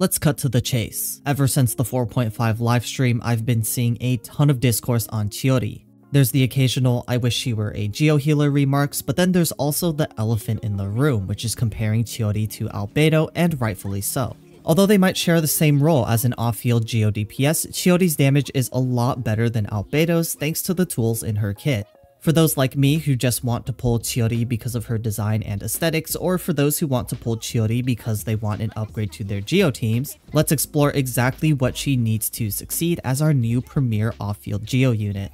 Let's cut to the chase. Ever since the 4.5 livestream, I've been seeing a ton of discourse on Chiori. There's the occasional I wish she were a geo healer remarks, but then there's also the elephant in the room, which is comparing Chiori to Albedo, and rightfully so. Although they might share the same role as an off-field Geo DPS, Chiori's damage is a lot better than Albedo's thanks to the tools in her kit. For those like me who just want to pull Chiori because of her design and aesthetics, or for those who want to pull Chiori because they want an upgrade to their Geo teams, let's explore exactly what she needs to succeed as our new premier off-field Geo unit.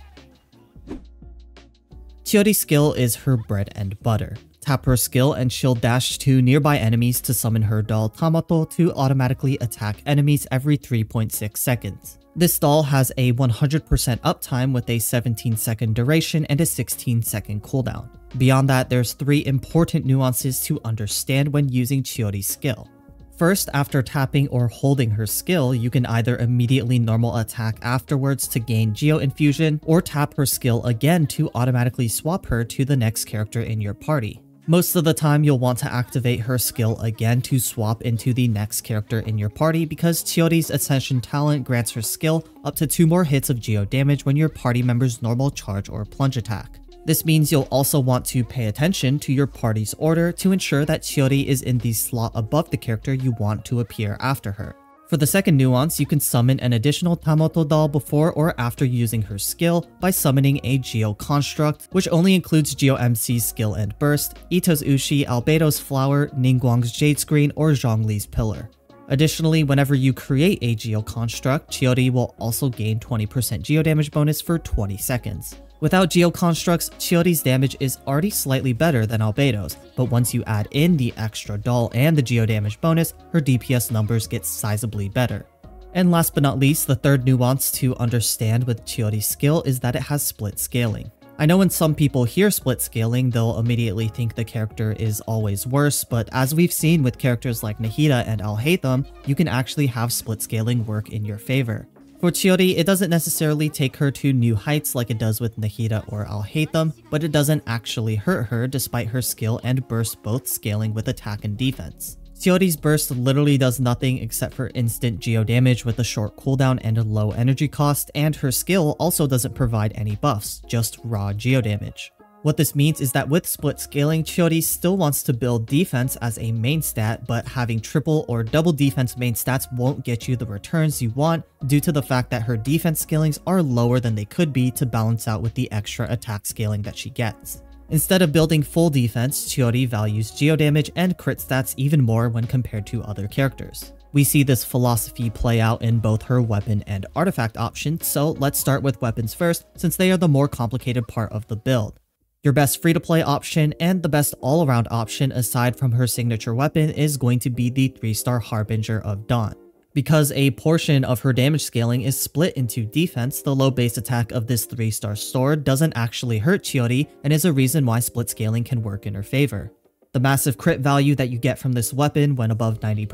Chiori's skill is her bread and butter. Tap her skill and she'll dash to nearby enemies to summon her doll Tamoto to automatically attack enemies every 3.6 seconds. This doll has a 100% uptime with a 17 second duration and a 16 second cooldown. Beyond that, there's three important nuances to understand when using Chiori's skill. First, after tapping or holding her skill, you can either immediately normal attack afterwards to gain Geo Infusion, or tap her skill again to automatically swap her to the next character in your party. Most of the time, you'll want to activate her skill again to swap into the next character in your party because Chiori's Ascension talent grants her skill up to 2 more hits of geo damage when your party member's normal charge or plunge attack. This means you'll also want to pay attention to your party's order to ensure that Chiori is in the slot above the character you want to appear after her. For the second nuance, you can summon an additional Tamoto doll before or after using her skill by summoning a Geo Construct, which only includes Geo MC's skill and burst, Itto's Ushi, Albedo's Flower, Ningguang's Jade Screen, or Zhongli's Pillar. Additionally, whenever you create a Geo Construct, Chiori will also gain 20% Geo damage bonus for 20 seconds. Without Geo Constructs, Chiori's damage is already slightly better than Albedo's, but once you add in the extra doll and the Geo damage bonus, her DPS numbers get sizably better. And last but not least, the third nuance to understand with Chiori's skill is that it has split scaling. I know when some people hear split scaling, they'll immediately think the character is always worse, but as we've seen with characters like Nahida and Alhaitham, you can actually have split scaling work in your favor. For Chiori, it doesn't necessarily take her to new heights like it does with Nahida or Alhaitham, but it doesn't actually hurt her despite her skill and burst both scaling with attack and defense. Chiori's burst literally does nothing except for instant geo damage with a short cooldown and a low energy cost, and her skill also doesn't provide any buffs, just raw geo damage. What this means is that with split scaling, Chiori still wants to build defense as a main stat, but having triple or double defense main stats won't get you the returns you want due to the fact that her defense scalings are lower than they could be to balance out with the extra attack scaling that she gets. Instead of building full defense, Chiori values geo damage and crit stats even more when compared to other characters. We see this philosophy play out in both her weapon and artifact options, so let's start with weapons first since they are the more complicated part of the build. Your best free-to-play option and the best all-around option aside from her signature weapon is going to be the 3-star Harbinger of Dawn. Because a portion of her damage scaling is split into defense, the low base attack of this 3-star sword doesn't actually hurt Chiori and is a reason why split scaling can work in her favor. The massive crit value that you get from this weapon when above 90%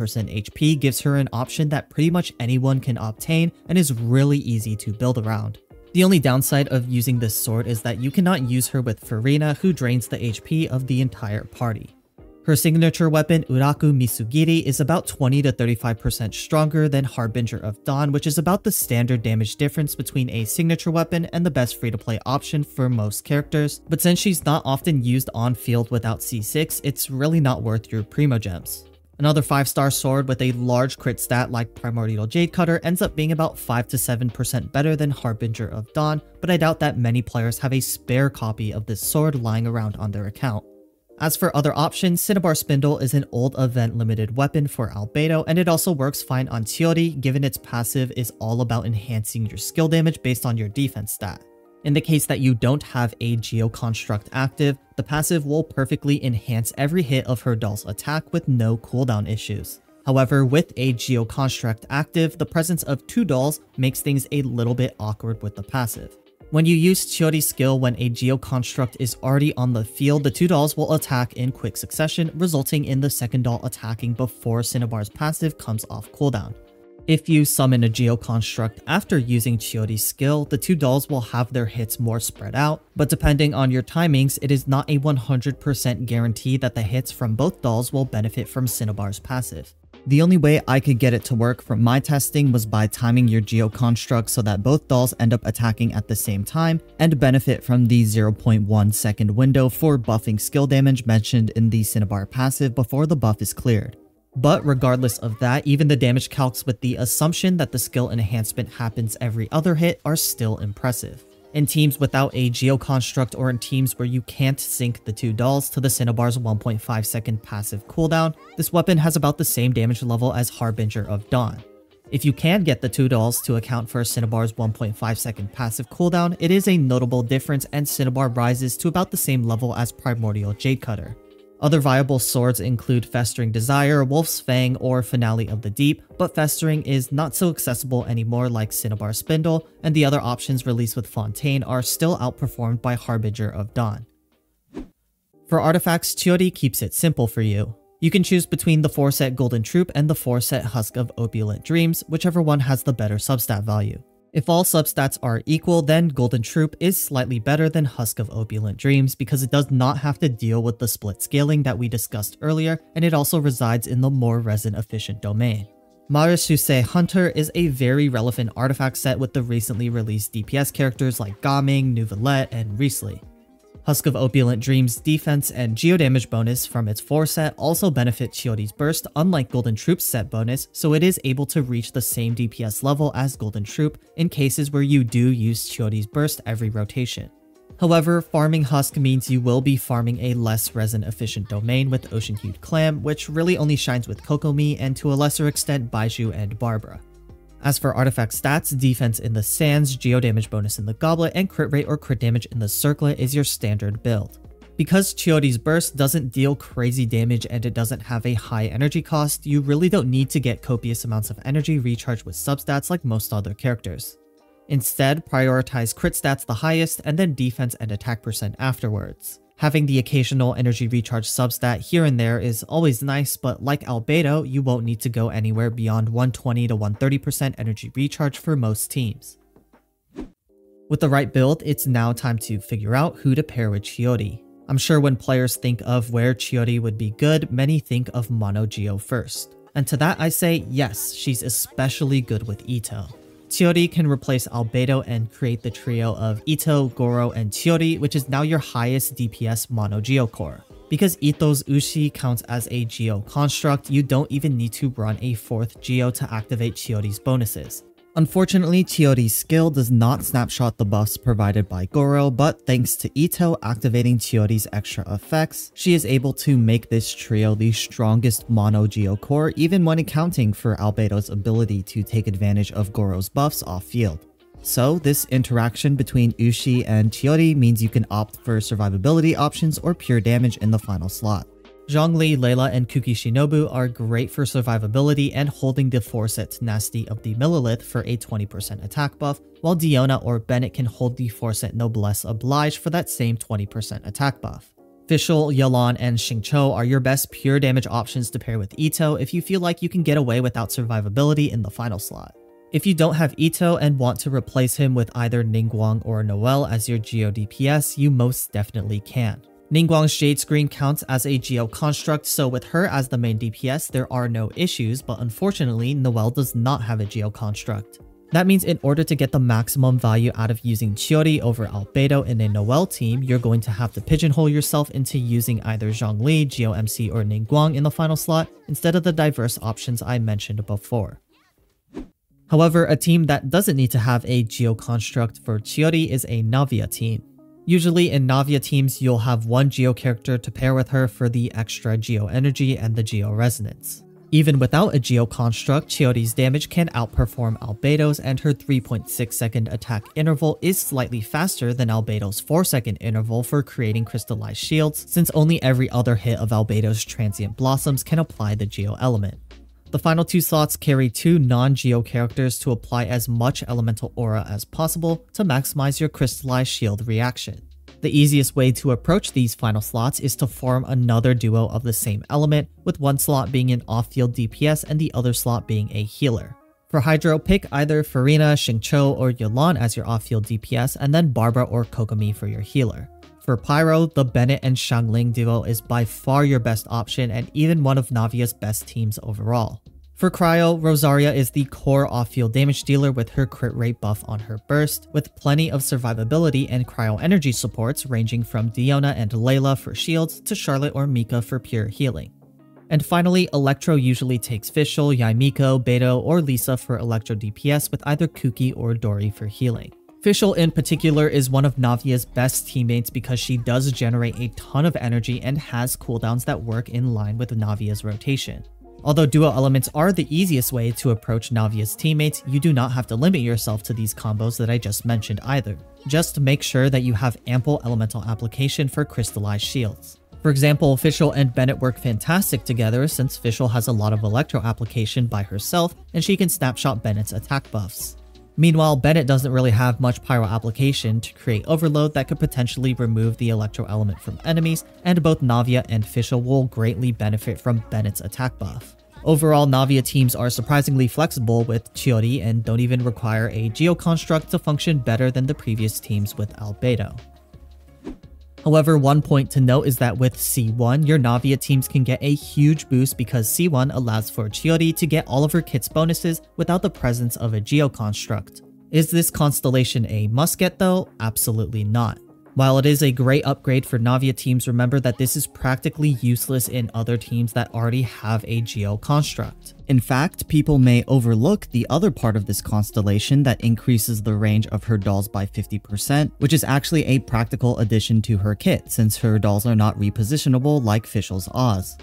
HP gives her an option that pretty much anyone can obtain and is really easy to build around. The only downside of using this sword is that you cannot use her with Furina who drains the HP of the entire party. Her signature weapon, Uraku Misugiri, is about 20 to 35% stronger than Harbinger of Dawn, which is about the standard damage difference between a signature weapon and the best free-to-play option for most characters, but since she's not often used on field without C6, it's really not worth your Primogems. Another 5-star sword with a large crit stat like Primordial Jade Cutter ends up being about 5 to 7% better than Harbinger of Dawn, but I doubt that many players have a spare copy of this sword lying around on their account. As for other options, Cinnabar Spindle is an old event limited weapon for Albedo and it also works fine on Chiori given its passive is all about enhancing your skill damage based on your defense stat. In the case that you don't have a Geo Construct active, the passive will perfectly enhance every hit of her doll's attack with no cooldown issues. However, with a Geo Construct active, the presence of two dolls makes things a little bit awkward with the passive. When you use Chiori's skill when a Geo Construct is already on the field, the two dolls will attack in quick succession, resulting in the second doll attacking before Cinnabar's passive comes off cooldown. If you summon a Geo Construct after using Chiori's skill, the two dolls will have their hits more spread out, but depending on your timings, it is not a 100% guarantee that the hits from both dolls will benefit from Cinnabar's passive. The only way I could get it to work from my testing was by timing your Geo construct so that both dolls end up attacking at the same time and benefit from the 0.1 second window for buffing skill damage mentioned in the Cinnabar passive before the buff is cleared. But regardless of that, even the damage calcs with the assumption that the skill enhancement happens every other hit are still impressive. In teams without a Geo construct or in teams where you can't sync the two dolls to the Cinnabar's 1.5 second passive cooldown, this weapon has about the same damage level as Harbinger of Dawn. If you can get the two dolls to account for Cinnabar's 1.5 second passive cooldown, it is a notable difference and Cinnabar rises to about the same level as Primordial Jade Cutter. Other viable swords include Festering Desire, Wolf's Fang, or Finale of the Deep, but Festering is not so accessible anymore like Cinnabar Spindle, and the other options released with Fontaine are still outperformed by Harbinger of Dawn. For artifacts, Chiori keeps it simple for you. You can choose between the 4-set Golden Troupe and the 4-set Husk of Opulent Dreams, whichever one has the better substat value. If all substats are equal, then Golden Troupe is slightly better than Husk of Opulent Dreams because it does not have to deal with the split scaling that we discussed earlier, and it also resides in the more resin efficient domain. Marechaussee Hunter is a very relevant artifact set with the recently released DPS characters like Gaming, Neuvillette, and Wriothesley. Husk of Opulent Dream's defense and geo damage bonus from its 4 set also benefit Chiori's burst unlike Golden Troupe's set bonus, so it is able to reach the same DPS level as Golden Troupe in cases where you do use Chiori's burst every rotation. However, farming Husk means you will be farming a less resin efficient domain with Ocean Hued Clam, which really only shines with Kokomi and to a lesser extent Baizhu and Barbara. As for artifact stats, defense in the sands, geo damage bonus in the goblet, and crit rate or crit damage in the circlet is your standard build. Because Chiori's burst doesn't deal crazy damage and it doesn't have a high energy cost, you really don't need to get copious amounts of energy recharged with substats like most other characters. Instead, prioritize crit stats the highest and then defense and attack percent afterwards. Having the occasional energy recharge substat here and there is always nice, but like Albedo, you won't need to go anywhere beyond 120 to 130% energy recharge for most teams. With the right build, it's now time to figure out who to pair with Chiori. I'm sure when players think of where Chiori would be good, many think of Mono Geo first. And to that I say yes, she's especially good with Itto. Chiori can replace Albedo and create the trio of Itto, Goro, and Chiori, which is now your highest DPS mono Geo core. Because Itto's Ushi counts as a Geo construct, you don't even need to run a 4th Geo to activate Chiori's bonuses. Unfortunately, Chiori's skill does not snapshot the buffs provided by Goro, but thanks to Itto activating Chiori's extra effects, she is able to make this trio the strongest mono Geo core even when accounting for Albedo's ability to take advantage of Goro's buffs off-field. So, this interaction between Ushi and Chiori means you can opt for survivability options or pure damage in the final slot. Zhongli, Layla, and Kuki Shinobu are great for survivability and holding the 4-set Tenacity of the Millelith for a 20% attack buff, while Diona or Bennett can hold the 4-set Noblesse Oblige for that same 20% attack buff. Fischl, Yelan, and Xingqiu are your best pure damage options to pair with Itto if you feel like you can get away without survivability in the final slot. If you don't have Itto and want to replace him with either Ningguang or Noelle as your Geo DPS, you most definitely can. Ningguang's Jade Screen counts as a Geo construct, so with her as the main DPS, there are no issues, but unfortunately, Noelle does not have a Geo construct. That means in order to get the maximum value out of using Chiori over Albedo in a Noelle team, you're going to have to pigeonhole yourself into using either Zhongli, Geo MC, or Ningguang in the final slot, instead of the diverse options I mentioned before. However, a team that doesn't need to have a Geo construct for Chiori is a Navia team. Usually in Navia teams, you'll have one Geo character to pair with her for the extra Geo energy and the Geo resonance. Even without a Geo construct, Chiori's damage can outperform Albedo's and her 3.6 second attack interval is slightly faster than Albedo's 4 second interval for creating crystallized shields since only every other hit of Albedo's transient blossoms can apply the Geo element. The final two slots carry two non-Geo characters to apply as much elemental aura as possible to maximize your crystallized shield reaction. The easiest way to approach these final slots is to form another duo of the same element, with one slot being an off-field DPS and the other slot being a healer. For Hydro, pick either Furina, Xingqiu, or Yelan as your off-field DPS, and then Barbara or Kokomi for your healer. For Pyro, the Bennett and Xiangling duo is by far your best option and even one of Navia's best teams overall. For Cryo, Rosaria is the core off-field damage dealer with her crit rate buff on her burst, with plenty of survivability and cryo energy supports ranging from Diona and Layla for shields to Charlotte or Mika for pure healing. And finally, Electro usually takes Fischl, Yaimiko, Beidou, or Lisa for Electro DPS with either Kuki or Dori for healing. Fischl in particular is one of Navia's best teammates because she does generate a ton of energy and has cooldowns that work in line with Navia's rotation. Although duo elements are the easiest way to approach Navia's teammates, you do not have to limit yourself to these combos that I just mentioned either. Just make sure that you have ample elemental application for crystallized shields. For example, Fischl and Bennett work fantastic together since Fischl has a lot of electro application by herself and she can snapshot Bennett's attack buffs. Meanwhile, Bennett doesn't really have much pyro application to create overload that could potentially remove the electro element from enemies, and both Navia and Fischl will greatly benefit from Bennett's attack buff. Overall, Navia teams are surprisingly flexible with Chiori and don't even require a Geo construct to function better than the previous teams with Albedo. However, one point to note is that with C1, your Navia teams can get a huge boost because C1 allows for Chiori to get all of her kit's bonuses without the presence of a Geo construct. Is this constellation a must get though? Absolutely not. While it is a great upgrade for Navia teams, remember that this is practically useless in other teams that already have a Geo construct. In fact, people may overlook the other part of this constellation that increases the range of her dolls by 50%, which is actually a practical addition to her kit since her dolls are not repositionable like Fischl's Oz.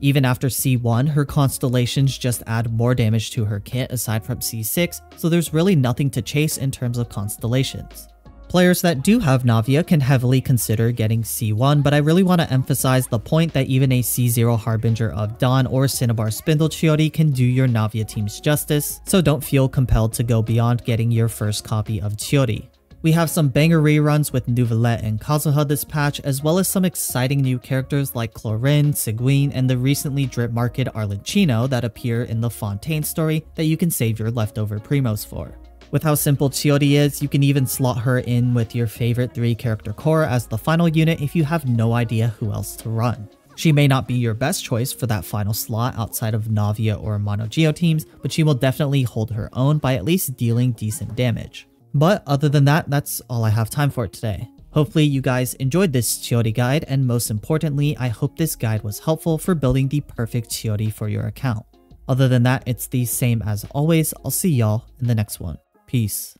Even after C1, her constellations just add more damage to her kit aside from C6, so there's really nothing to chase in terms of constellations. Players that do have Navia can heavily consider getting C1, but I really want to emphasize the point that even a C0 Harbinger of Dawn or Cinnabar Spindle Chiori can do your Navia teams justice, so don't feel compelled to go beyond getting your first copy of Chiori. We have some banger reruns with Neuvillette and Kazuha this patch, as well as some exciting new characters like Clorinde, Sigewinne, and the recently drip market Arlecchino that appear in the Fontaine story that you can save your leftover primos for. With how simple Chiori is, you can even slot her in with your favorite 3 character core as the final unit if you have no idea who else to run. She may not be your best choice for that final slot outside of Navia or Mono Geo teams, but she will definitely hold her own by at least dealing decent damage. But other than that, that's all I have time for today. Hopefully you guys enjoyed this Chiori guide, and most importantly, I hope this guide was helpful for building the perfect Chiori for your account. Other than that, it's the same as always, I'll see y'all in the next one. Peace.